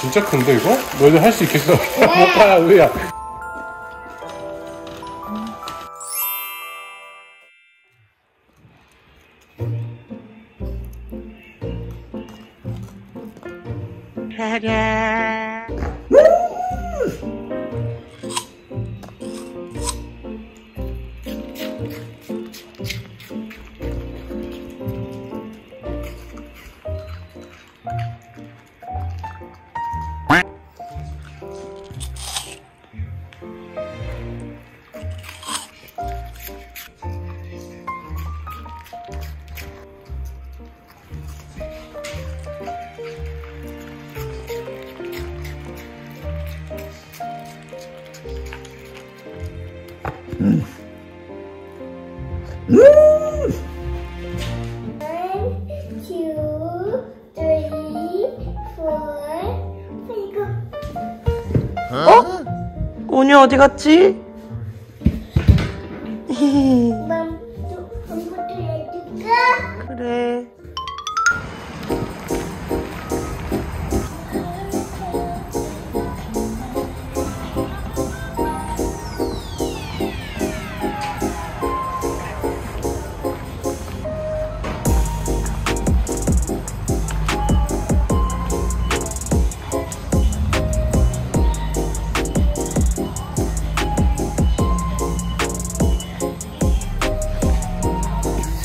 진짜 큰데 이거? 너희들 할 수 있겠어? 못가 우야. One, two, three, four, five. 어? 오니 어디 갔지? 그래.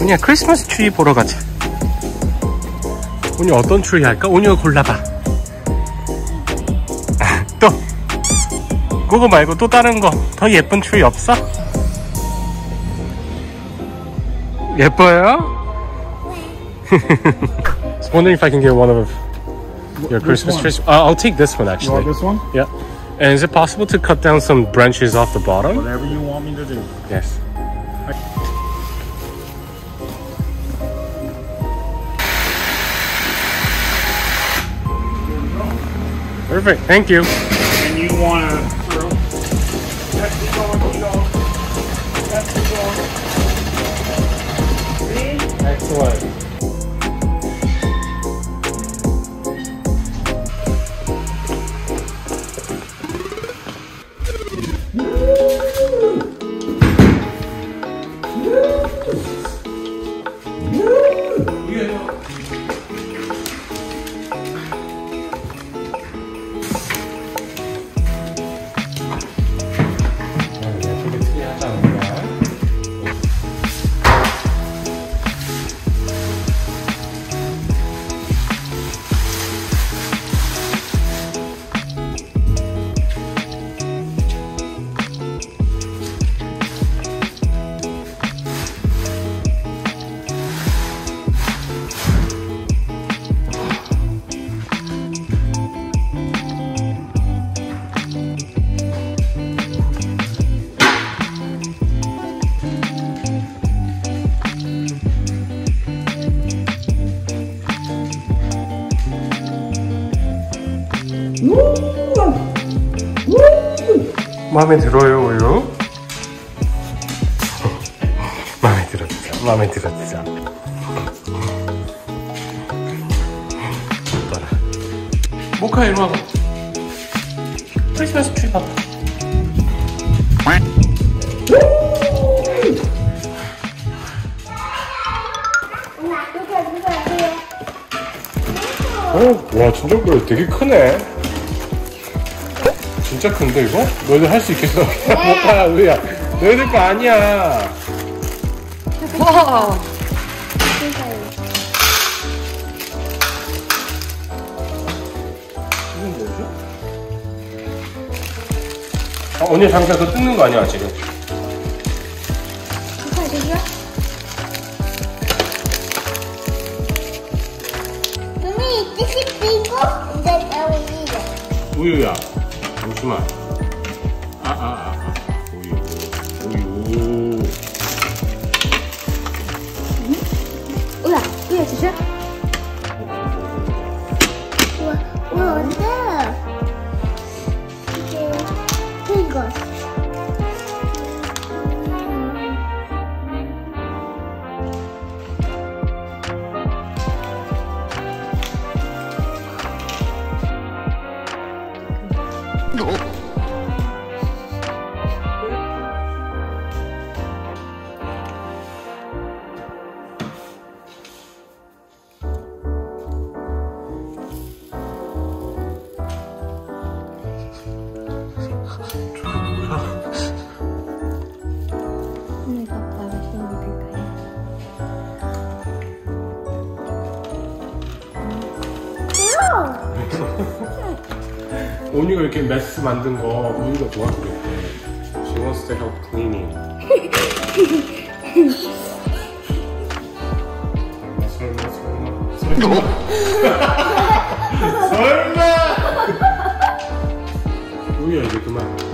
오니야 크리스마스 트리 보러 가자. 오니 어떤 트리 할까? 오니가 골라봐. 아, 또 그거 말고 또 다른 거 더 예쁜 트리 없어? 예뻐요? Just wondering if I can get one of your Christmas trees. Uh, I'll take this one You actually. want this one? Yeah. And is it possible to cut down some branches off the bottom? Whatever you want me to do. Yes. Perfect. Thank you. And you want to 마음에 들어요, 우유? 마음에 들어, 진짜. 마음에 들어, 진짜. 봐라. 모카, 이리 와봐. 크리스마스 트리 봐봐. 어? 와, 진짜 그래. 되게 크네. 진짜 큰데, 이거? 너희들 할 수 있겠어? 모카야, 우유야. 너희들 거 아니야. 와. 이건 뭐지? 아, 언니 잠깐 그거 뜯는 거 아니야, 지금? 우유야. 잠 오 온유가 이렇게 메스 만든 거 우유가 도와주겠대. She wants to help cleaning. 설마 설마. 설마! 설마! 우유야 이제 그만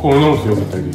모카 어디 넣었어 여기 여기